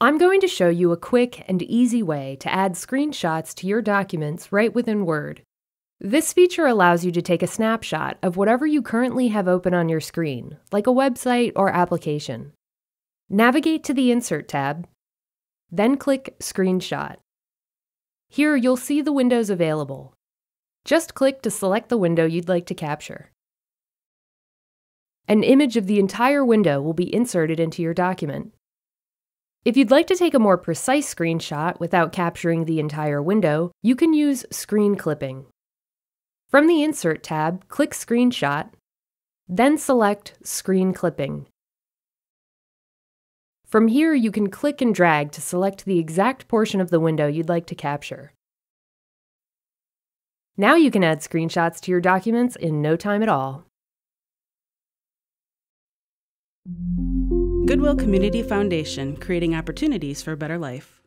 I'm going to show you a quick and easy way to add screenshots to your documents right within Word. This feature allows you to take a snapshot of whatever you currently have open on your screen, like a website or application. Navigate to the Insert tab, then click Screenshot. Here you'll see the windows available. Just click to select the window you'd like to capture. An image of the entire window will be inserted into your document. If you'd like to take a more precise screenshot without capturing the entire window, you can use screen clipping. From the Insert tab, click Screenshot, then select Screen Clipping. From here, you can click and drag to select the exact portion of the window you'd like to capture. Now you can add screenshots to your documents in no time at all. Goodwill Community Foundation, creating opportunities for a better life.